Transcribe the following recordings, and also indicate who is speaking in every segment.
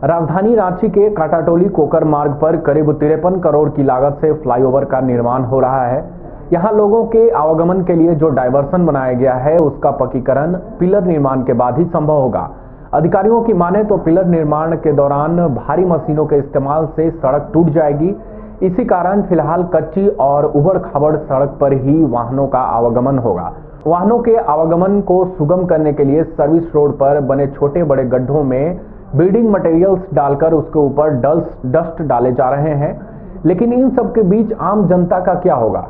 Speaker 1: राजधानी रांची के काटाटोली कोकर मार्ग पर करीब तिरपन करोड़ की लागत से फ्लाईओवर का निर्माण हो रहा है। यहाँ लोगों के आवागमन के लिए जो डायवर्सन बनाया गया है, उसका पक्कीकरण पिलर निर्माण के बाद ही संभव होगा। अधिकारियों की माने तो पिलर निर्माण के दौरान भारी मशीनों के इस्तेमाल से सड़क टूट जाएगी। इसी कारण फ़िलहाल कच्ची और उबड़ खाबड़ सड़क पर ही वाहनों का आवागमन होगा। वाहनों के आवागमन को सुगम करने के लिए सर्विस रोड पर बने छोटे बड़े गड्ढों में बिल्डिंग मटेरियल्स डालकर उसके ऊपर डस्ट डस्ट डाले जा रहे हैं। लेकिन इन सब के बीच आम जनता का क्या होगा?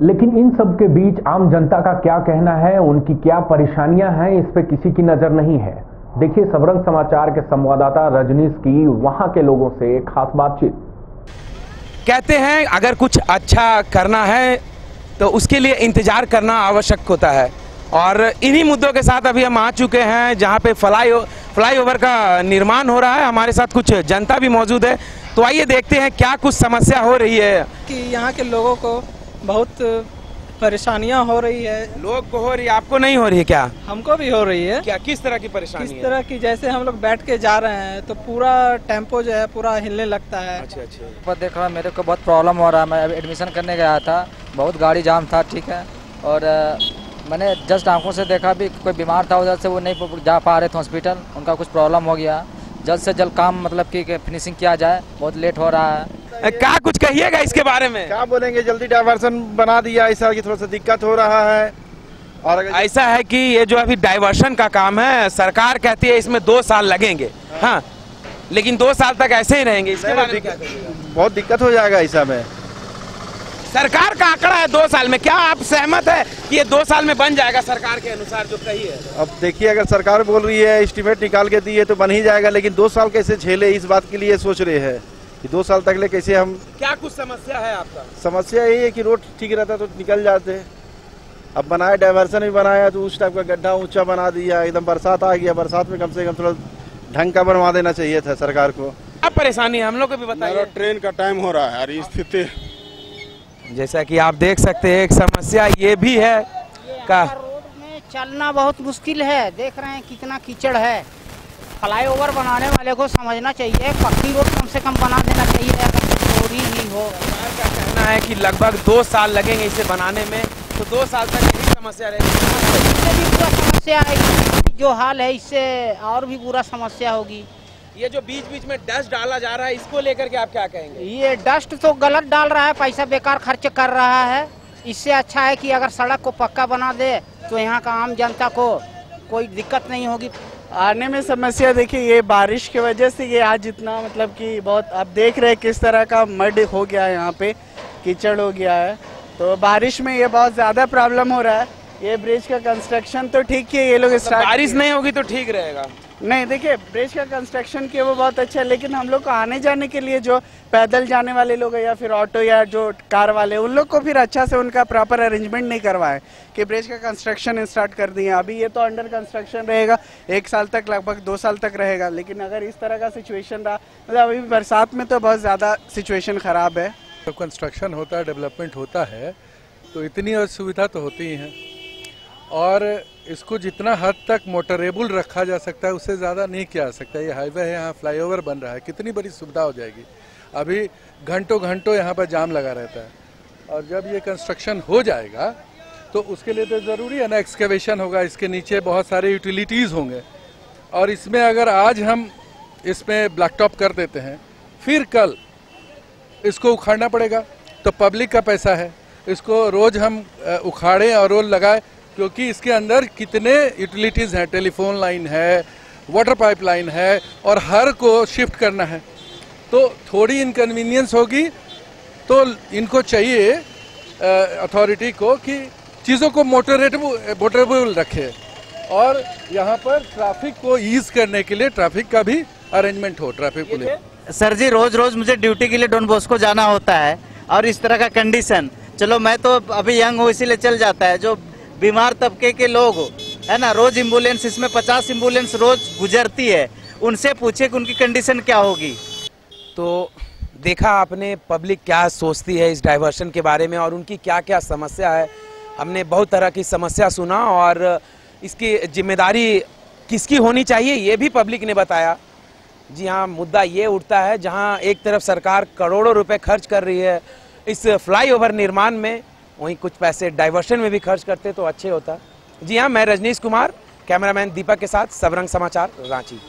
Speaker 1: लेकिन इन सब के बीच आम जनता का क्या कहना है? उनकी क्या परेशानियाँ हैं? इस पे किसी की नज़र नहीं है। देखिए सबरंग समाचार के संवाददाता रजनीश की वहाँ के लोगों से खास बातचीत।
Speaker 2: कहते हैं, अगर कुछ अच्छा करना है तो उसके लिए इंतज़ार करना आवश्यक होता है। और इन्हीं मुद्दों के साथ अभी हम आ चुके हैं, जहाँ पे फ्लाई फ्लाईओवर का निर्माण हो रहा है हमारे साथ कुछ जनता भी मौजूद है। तो आइए देखते हैं क्या कुछ समस्या हो रही है।
Speaker 3: कि यहाँ के लोगों को बहुत परेशानियाँ हो रही है।
Speaker 2: लोग को हो रही है आपको नहीं हो रही है क्या?
Speaker 3: हमको भी हो रही है।
Speaker 2: क्या किस तरह की परेशानी
Speaker 3: किस तरह की जैसे हम लोग बैठ के जा रहे हैं तो पूरा टेंपो जो है पूरा हिलने लगता है।
Speaker 2: अच्छा अच्छा।
Speaker 4: पर देखा मेरे को बहुत प्रॉब्लम हो रहा है। मैं अभी एडमिशन करने गया था बहुत गाड़ी जाम था ठीक है। और मैंने जस्ट आँखों से देखा भी कोई बीमार था उधर से वो नहीं जा पा रहे थे हॉस्पिटल उनका कुछ प्रॉब्लम हो गया। जल्द से जल्द काम मतलब कि फिनिशिंग किया जाए बहुत लेट हो रहा है।
Speaker 2: क्या कुछ कहिएगा इसके बारे में?
Speaker 5: क्या बोलेंगे? जल्दी डाइवर्सन बना दिया ऐसा कि थोड़ा सा दिक्कत हो रहा है। और
Speaker 2: ऐसा है कि ये जो अभी डाइवर्शन का काम है सरकार कहती है इसमें दो साल लगेंगे। हाँ लेकिन दो साल तक ऐसे ही रहेंगे इसके बारे में
Speaker 5: बहुत दिक्कत हो जाएगा ऐसा में
Speaker 2: सरकार का आंकड़ा है दो साल में। क्या आप सहमत है कि ये दो साल में बन जाएगा सरकार के अनुसार जो कही है?
Speaker 5: अब देखिए अगर सरकार बोल रही है एस्टिमेट निकाल के दी है तो बन ही जाएगा लेकिन दो साल कैसे झेले इस बात के लिए सोच रहे हैं कि दो साल तक ले कैसे हम
Speaker 2: क्या कुछ समस्या है आपका?
Speaker 5: समस्या यही है कि रोड ठीक रहता तो निकल जाते। अब बनाया डाइवर्सन भी बनाया तो उस टाइप का गड्ढा ऊँचा बना दिया एकदम बरसात आ गया बरसात में कम से कम थोड़ा ढंग का बनवा देना चाहिए था सरकार को।
Speaker 2: अब परेशानी है? हम लोग को भी
Speaker 6: मेरा
Speaker 2: बताइए
Speaker 6: ट्रेन का टाइम हो रहा है ये स्थिति।
Speaker 2: जैसा कि आप देख सकते हैं एक समस्या ये भी है का
Speaker 7: रोड में चलना बहुत मुश्किल है। देख रहे हैं कितना कीचड़ है। फ्लाईओवर बनाने वाले को समझना चाहिए पक्की रोड कम से कम बना देना चाहिए अगर चोरी ही हो।
Speaker 2: का कहना है कि लगभग दो साल लगेंगे इसे बनाने में? तो दो साल तक यही समस्या रहेगी।
Speaker 7: इससे भी बुरा समस्या है जो हाल है इससे और भी बुरा समस्या होगी।
Speaker 2: ये जो बीच बीच में डस्ट डाला जा रहा है इसको लेकर के आप क्या कहेंगे?
Speaker 7: ये डस्ट तो गलत डाल रहा है पैसा बेकार खर्च कर रहा है। इससे अच्छा है कि अगर सड़क को पक्का बना दे तो यहाँ का आम जनता को कोई दिक्कत नहीं होगी।
Speaker 3: आने में समस्या देखिए ये बारिश की वजह से ये आज इतना मतलब कि बहुत आप देख रहे हैं किस तरह का मड हो गया है यहाँ पे कीचड़ हो गया है। तो बारिश में ये बहुत ज़्यादा प्रॉब्लम हो रहा है। ये ब्रिज का कंस्ट्रक्शन तो ठीक है ये लोग
Speaker 2: तो
Speaker 3: स्टार्ट
Speaker 2: बारिश नहीं होगी तो ठीक रहेगा।
Speaker 3: नहीं, देखिए ब्रिज का कंस्ट्रक्शन किया वो बहुत अच्छा है, लेकिन हम लोग को आने जाने के लिए जो पैदल जाने वाले लोग हैं या फिर ऑटो या जो कार वाले, उन लोग को फिर अच्छा से उनका प्रॉपर अरेंजमेंट नहीं करवाए कि ब्रिज का कंस्ट्रक्शन स्टार्ट कर दिए। अभी ये तो अंडर कंस्ट्रक्शन रहेगा, एक साल तक, लगभग दो साल तक रहेगा। लेकिन अगर इस तरह का सिचुएशन रहा मतलब अभी बरसात में तो बहुत ज़्यादा सिचुएशन ख़राब है।
Speaker 8: जब कंस्ट्रक्शन होता है डेवलपमेंट होता है तो इतनी असुविधा तो होती ही है। और इसको जितना हद तक मोटरेबल रखा जा सकता है उससे ज़्यादा नहीं किया जा सकता। ये हाईवे है, यहाँ फ्लाईओवर बन रहा है। कितनी बड़ी सुविधा हो जाएगी? अभी घंटों घंटों यहाँ पर जाम लगा रहता है। और जब ये कंस्ट्रक्शन हो जाएगा तो उसके लिए तो ज़रूरी है ना एक्सकेवेशन होगा। इसके नीचे बहुत सारे यूटिलिटीज़ होंगे। और इसमें अगर आज हम इसमें ब्लैक टॉप कर देते हैं, फिर कल इसको उखाड़ना पड़ेगा। तो पब्लिक का पैसा है। इसको रोज हम उखाड़े और रोल लगाए। क्योंकि इसके अंदर कितने यूटिलिटीज हैं टेलीफोन लाइन है वाटर पाइप लाइन है, और हर को शिफ्ट करना है। तो थोड़ी इनकन्वीनियंस होगी तो इनको चाहिए अथॉरिटी को कि चीज़ों को मोटरेटेबल मोटरेबल रखे। और यहाँ पर ट्रैफ़िक को ईज करने के लिए ट्रैफ़िक का भी अरेंजमेंट हो ट्रैफ़िक पुलिस
Speaker 9: सर जी रोज रोज मुझे ड्यूटी के लिए डॉन बॉस्को जाना होता है, और इस तरह का कंडीशन चलो, मैं तो अभी यंग हूँ, इसीलिए चल जाता है। जो बीमार तबके के लोग, है ना, रोज एंबुलेंस, इसमें पचास एंबुलेंस रोज गुजरती है, उनसे पूछे कि उनकी कंडीशन क्या होगी।
Speaker 2: तो देखा आपने, पब्लिक क्या सोचती है इस डाइवर्शन के बारे में और उनकी क्या क्या समस्या है? हमने बहुत तरह की समस्या सुना और इसकी ज़िम्मेदारी किसकी होनी चाहिए, ये भी पब्लिक ने बताया। जी हाँ मुद्दा ये उठता है, जहाँ एक तरफ़ सरकार करोड़ों रुपए खर्च कर रही है इस फ्लाईओवर निर्माण में वहीं कुछ पैसे डाइवर्शन में भी खर्च करते तो अच्छे होता। जी हाँ मैं रजनीश कुमार, कैमरामैन दीपक के साथ, सबरंग समाचार, रांची।